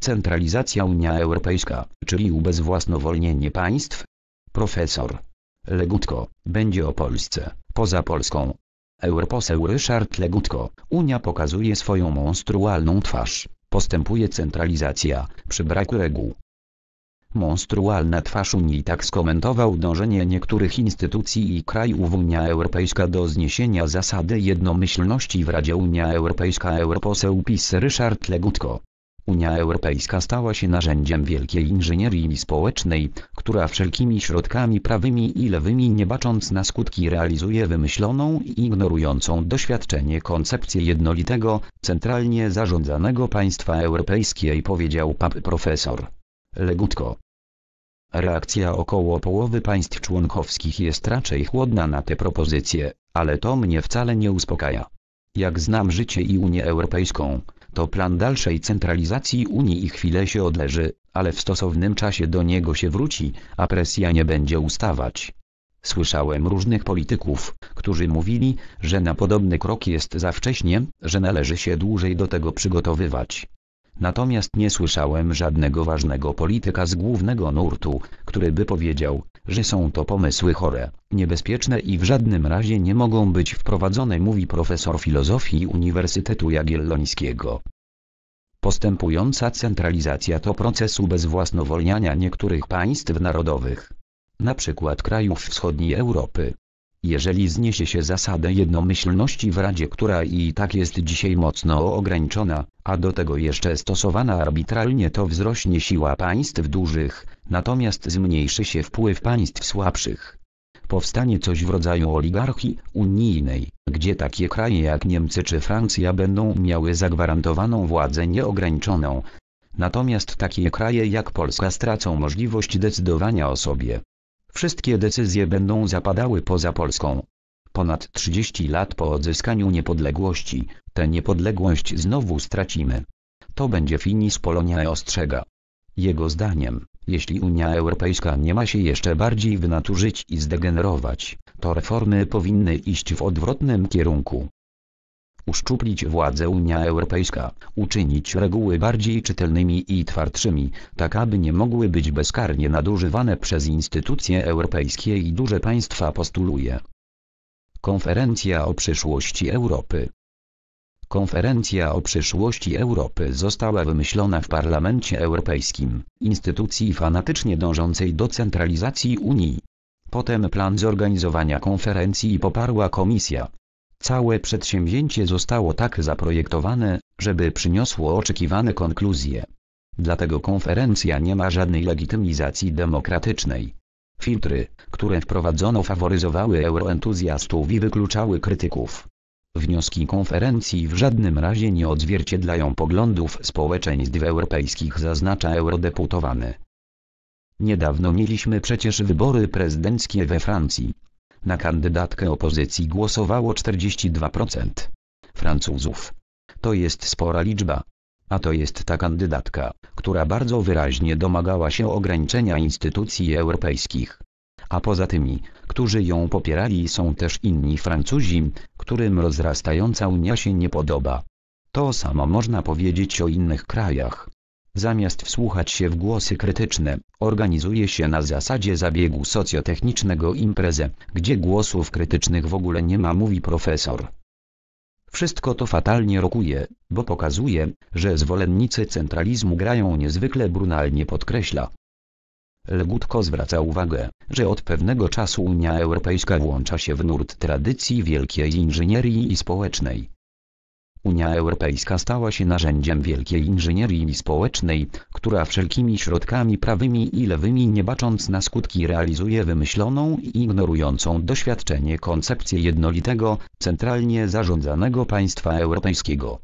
Centralizacja Unia Europejska, czyli ubezwłasnowolnienie państw? Profesor Legutko, będzie o Polsce, poza Polską. Europoseł Ryszard Legutko, Unia pokazuje swoją monstrualną twarz, postępuje centralizacja, przy braku reguł. Monstrualna twarz Unii tak skomentował dążenie niektórych instytucji i krajów Unia Europejska do zniesienia zasady jednomyślności w Radzie Unia Europejska europoseł PiS Ryszard Legutko. Unia Europejska stała się narzędziem wielkiej inżynierii społecznej, która wszelkimi środkami prawymi i lewymi nie bacząc na skutki realizuje wymyśloną i ignorującą doświadczenie koncepcję jednolitego, centralnie zarządzanego państwa europejskiej powiedział pap profesor. Legutko. Reakcja około połowy państw członkowskich jest raczej chłodna na te propozycje, ale to mnie wcale nie uspokaja. Jak znam życie i Unię Europejską, to plan dalszej centralizacji Unii i chwilę się odleży, ale w stosownym czasie do niego się wróci, a presja nie będzie ustawać. Słyszałem różnych polityków, którzy mówili, że na podobny krok jest za wcześnie, że należy się dłużej do tego przygotowywać. Natomiast nie słyszałem żadnego ważnego polityka z głównego nurtu, który by powiedział, że są to pomysły chore, niebezpieczne i w żadnym razie nie mogą być wprowadzone mówi profesor filozofii Uniwersytetu Jagiellońskiego. Postępująca centralizacja to proces ubezwłasnowolniania niektórych państw narodowych, na przykład krajów wschodniej Europy, jeżeli zniesie się zasadę jednomyślności w Radzie, która i tak jest dzisiaj mocno ograniczona, a do tego jeszcze stosowana arbitralnie to wzrośnie siła państw dużych, natomiast zmniejszy się wpływ państw słabszych. Powstanie coś w rodzaju oligarchii unijnej, gdzie takie kraje jak Niemcy czy Francja będą miały zagwarantowaną władzę nieograniczoną. Natomiast takie kraje jak Polska stracą możliwość decydowania o sobie. Wszystkie decyzje będą zapadały poza Polską. Ponad 30 lat po odzyskaniu niepodległości, tę niepodległość znowu stracimy. To będzie finis Polonia ostrzega. Jego zdaniem, jeśli Unia Europejska nie ma się jeszcze bardziej wynaturzyć i zdegenerować, to reformy powinny iść w odwrotnym kierunku uszczuplić władzę Unia Europejska, uczynić reguły bardziej czytelnymi i twardszymi, tak aby nie mogły być bezkarnie nadużywane przez instytucje europejskie i duże państwa postuluje. Konferencja o przyszłości Europy Konferencja o przyszłości Europy została wymyślona w Parlamencie Europejskim, instytucji fanatycznie dążącej do centralizacji Unii. Potem plan zorganizowania konferencji poparła Komisja, Całe przedsięwzięcie zostało tak zaprojektowane, żeby przyniosło oczekiwane konkluzje. Dlatego konferencja nie ma żadnej legitymizacji demokratycznej. Filtry, które wprowadzono faworyzowały euroentuzjastów i wykluczały krytyków. Wnioski konferencji w żadnym razie nie odzwierciedlają poglądów społeczeństw europejskich zaznacza eurodeputowany. Niedawno mieliśmy przecież wybory prezydenckie we Francji. Na kandydatkę opozycji głosowało 42% Francuzów. To jest spora liczba. A to jest ta kandydatka, która bardzo wyraźnie domagała się ograniczenia instytucji europejskich. A poza tymi, którzy ją popierali są też inni Francuzi, którym rozrastająca Unia się nie podoba. To samo można powiedzieć o innych krajach. Zamiast wsłuchać się w głosy krytyczne, organizuje się na zasadzie zabiegu socjotechnicznego imprezę, gdzie głosów krytycznych w ogóle nie ma mówi profesor. Wszystko to fatalnie rokuje, bo pokazuje, że zwolennicy centralizmu grają niezwykle brunalnie podkreśla. Legutko zwraca uwagę, że od pewnego czasu Unia Europejska włącza się w nurt tradycji wielkiej inżynierii i społecznej. Unia Europejska stała się narzędziem wielkiej inżynierii społecznej, która wszelkimi środkami prawymi i lewymi nie bacząc na skutki realizuje wymyśloną i ignorującą doświadczenie koncepcję jednolitego, centralnie zarządzanego państwa europejskiego.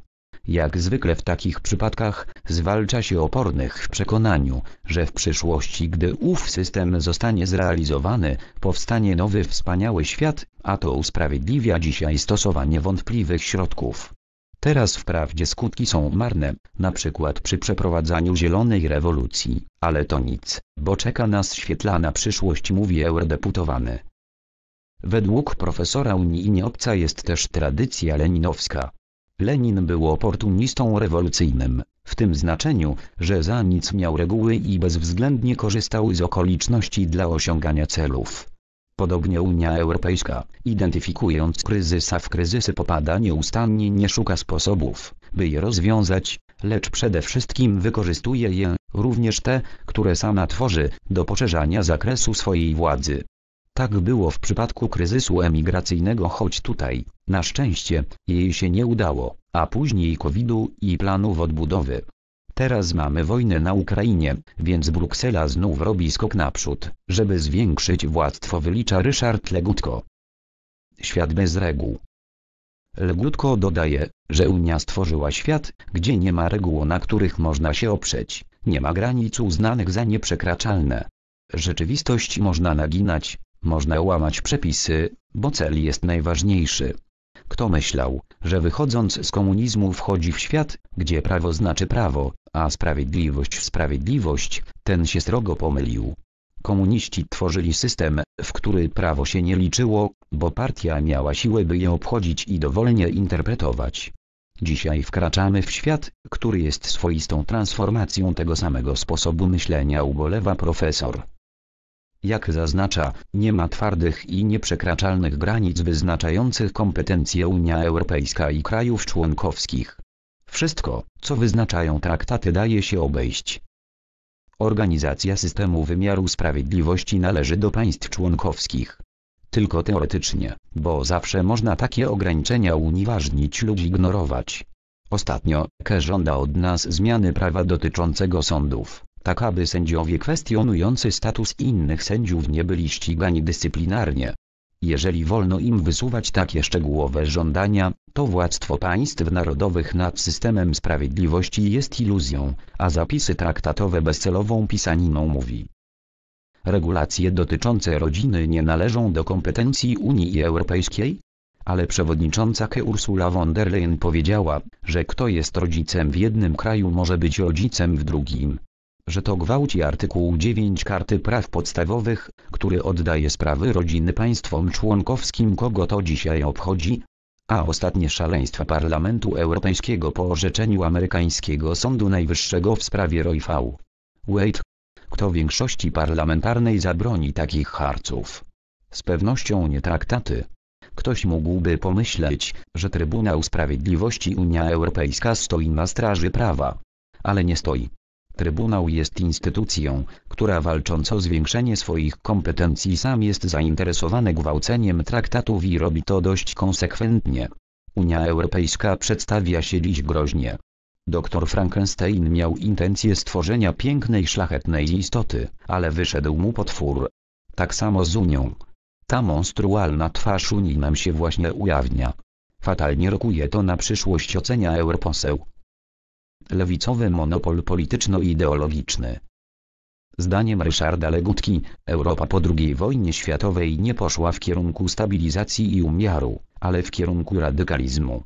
Jak zwykle w takich przypadkach, zwalcza się opornych w przekonaniu, że w przyszłości gdy ów system zostanie zrealizowany, powstanie nowy wspaniały świat, a to usprawiedliwia dzisiaj stosowanie wątpliwych środków. Teraz wprawdzie skutki są marne, na przykład przy przeprowadzaniu zielonej rewolucji, ale to nic, bo czeka nas świetlana przyszłość mówi eurodeputowany. Według profesora Unii nieobca jest też tradycja leninowska. Lenin był oportunistą rewolucyjnym, w tym znaczeniu, że za nic miał reguły i bezwzględnie korzystał z okoliczności dla osiągania celów. Podobnie Unia Europejska, identyfikując kryzysa w kryzysy popada nieustannie nie szuka sposobów, by je rozwiązać, lecz przede wszystkim wykorzystuje je, również te, które sama tworzy, do poszerzania zakresu swojej władzy. Tak było w przypadku kryzysu emigracyjnego choć tutaj, na szczęście, jej się nie udało, a później COVID-u i planów odbudowy. Teraz mamy wojnę na Ukrainie, więc Bruksela znów robi skok naprzód, żeby zwiększyć władztwo wylicza Ryszard Legutko. Świat bez reguł. Legutko dodaje, że Unia stworzyła świat, gdzie nie ma reguł na których można się oprzeć, nie ma granic uznanych za nieprzekraczalne. Rzeczywistość można naginać, można łamać przepisy, bo cel jest najważniejszy. Kto myślał, że wychodząc z komunizmu wchodzi w świat, gdzie prawo znaczy prawo, a sprawiedliwość sprawiedliwość, ten się srogo pomylił. Komuniści tworzyli system, w który prawo się nie liczyło, bo partia miała siłę by je obchodzić i dowolnie interpretować. Dzisiaj wkraczamy w świat, który jest swoistą transformacją tego samego sposobu myślenia ubolewa profesor. Jak zaznacza, nie ma twardych i nieprzekraczalnych granic wyznaczających kompetencje Unia Europejska i krajów członkowskich. Wszystko, co wyznaczają traktaty daje się obejść. Organizacja systemu wymiaru sprawiedliwości należy do państw członkowskich. Tylko teoretycznie, bo zawsze można takie ograniczenia unieważnić lub ignorować. Ostatnio, Ke żąda od nas zmiany prawa dotyczącego sądów tak aby sędziowie kwestionujący status innych sędziów nie byli ścigani dyscyplinarnie. Jeżeli wolno im wysuwać takie szczegółowe żądania, to władztwo państw narodowych nad systemem sprawiedliwości jest iluzją, a zapisy traktatowe bezcelową pisaniną mówi. Regulacje dotyczące rodziny nie należą do kompetencji Unii Europejskiej? Ale przewodnicząca Ursula von der Leyen powiedziała, że kto jest rodzicem w jednym kraju może być rodzicem w drugim że to gwałci artykuł 9 Karty Praw Podstawowych, który oddaje sprawy rodziny państwom członkowskim kogo to dzisiaj obchodzi, a ostatnie szaleństwa Parlamentu Europejskiego po orzeczeniu amerykańskiego Sądu Najwyższego w sprawie Roy v. Wade. Kto większości parlamentarnej zabroni takich harców? Z pewnością nie traktaty. Ktoś mógłby pomyśleć, że Trybunał Sprawiedliwości Unia Europejska stoi na straży prawa. Ale nie stoi. Trybunał jest instytucją, która walcząc o zwiększenie swoich kompetencji sam jest zainteresowany gwałceniem traktatów i robi to dość konsekwentnie. Unia Europejska przedstawia się dziś groźnie. Doktor Frankenstein miał intencję stworzenia pięknej szlachetnej istoty, ale wyszedł mu potwór. Tak samo z Unią. Ta monstrualna twarz Unii nam się właśnie ujawnia. Fatalnie rokuje to na przyszłość ocenia europoseł lewicowy monopol polityczno-ideologiczny. Zdaniem Ryszarda Legutki, Europa po II wojnie światowej nie poszła w kierunku stabilizacji i umiaru, ale w kierunku radykalizmu.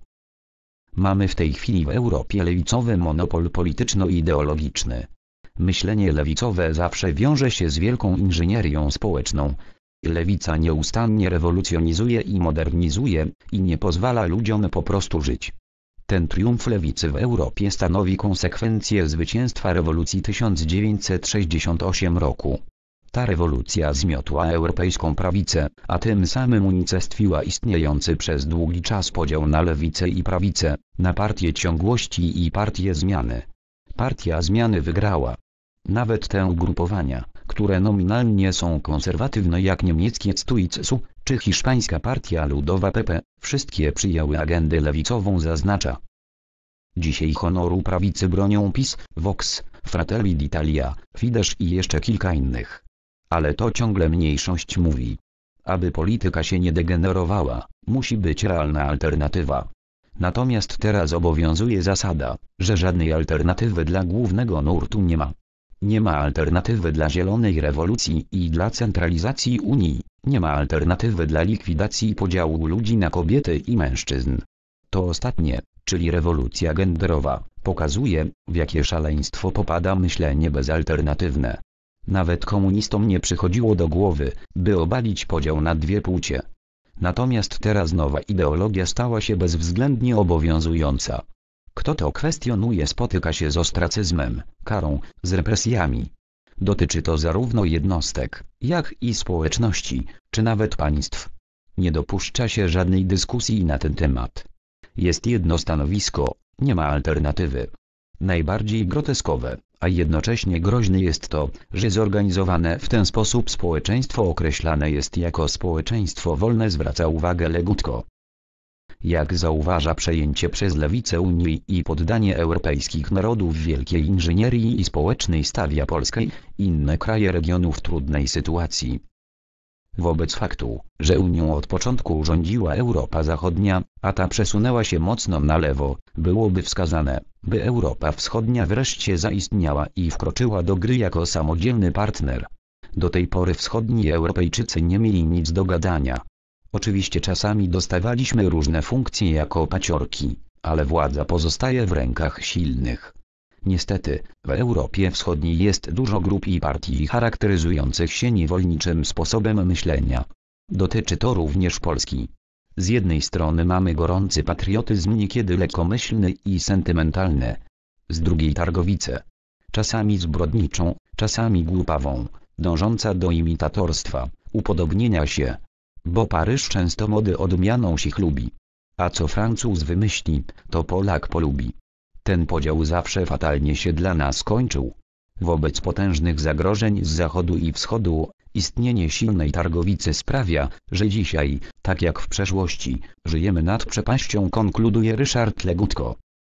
Mamy w tej chwili w Europie lewicowy monopol polityczno-ideologiczny. Myślenie lewicowe zawsze wiąże się z wielką inżynierią społeczną. Lewica nieustannie rewolucjonizuje i modernizuje, i nie pozwala ludziom po prostu żyć. Ten triumf lewicy w Europie stanowi konsekwencję zwycięstwa rewolucji 1968 roku. Ta rewolucja zmiotła europejską prawicę, a tym samym unicestwiła istniejący przez długi czas podział na lewicę i prawicę, na partię ciągłości i partię zmiany. Partia zmiany wygrała. Nawet te ugrupowania, które nominalnie są konserwatywne jak niemieckie CDU, czy hiszpańska Partia Ludowa PP, wszystkie przyjęły agendę lewicową zaznacza. Dzisiaj honoru prawicy bronią PiS, Vox, Fratelli d'Italia, Fidesz i jeszcze kilka innych. Ale to ciągle mniejszość mówi. Aby polityka się nie degenerowała, musi być realna alternatywa. Natomiast teraz obowiązuje zasada, że żadnej alternatywy dla głównego nurtu nie ma. Nie ma alternatywy dla zielonej rewolucji i dla centralizacji Unii, nie ma alternatywy dla likwidacji podziału ludzi na kobiety i mężczyzn. To ostatnie, czyli rewolucja genderowa, pokazuje, w jakie szaleństwo popada myślenie bezalternatywne. Nawet komunistom nie przychodziło do głowy, by obalić podział na dwie płcie. Natomiast teraz nowa ideologia stała się bezwzględnie obowiązująca. Kto to kwestionuje spotyka się z ostracyzmem, karą, z represjami. Dotyczy to zarówno jednostek, jak i społeczności, czy nawet państw. Nie dopuszcza się żadnej dyskusji na ten temat. Jest jedno stanowisko, nie ma alternatywy. Najbardziej groteskowe, a jednocześnie groźne jest to, że zorganizowane w ten sposób społeczeństwo określane jest jako społeczeństwo wolne zwraca uwagę Legutko. Jak zauważa przejęcie przez lewicę Unii i poddanie europejskich narodów wielkiej inżynierii i społecznej stawia Polskę i inne kraje regionu w trudnej sytuacji. Wobec faktu, że Unią od początku rządziła Europa Zachodnia, a ta przesunęła się mocno na lewo, byłoby wskazane, by Europa Wschodnia wreszcie zaistniała i wkroczyła do gry jako samodzielny partner. Do tej pory wschodni Europejczycy nie mieli nic do gadania. Oczywiście czasami dostawaliśmy różne funkcje jako paciorki, ale władza pozostaje w rękach silnych. Niestety, w Europie Wschodniej jest dużo grup i partii charakteryzujących się niewolniczym sposobem myślenia. Dotyczy to również Polski. Z jednej strony mamy gorący patriotyzm niekiedy lekkomyślny i sentymentalny. Z drugiej targowicę. Czasami zbrodniczą, czasami głupawą, dążąca do imitatorstwa, upodobnienia się. Bo Paryż często mody odmianą się chlubi. A co Francuz wymyśli, to Polak polubi. Ten podział zawsze fatalnie się dla nas kończył. Wobec potężnych zagrożeń z zachodu i wschodu, istnienie silnej targowicy sprawia, że dzisiaj, tak jak w przeszłości, żyjemy nad przepaścią konkluduje Ryszard Legutko.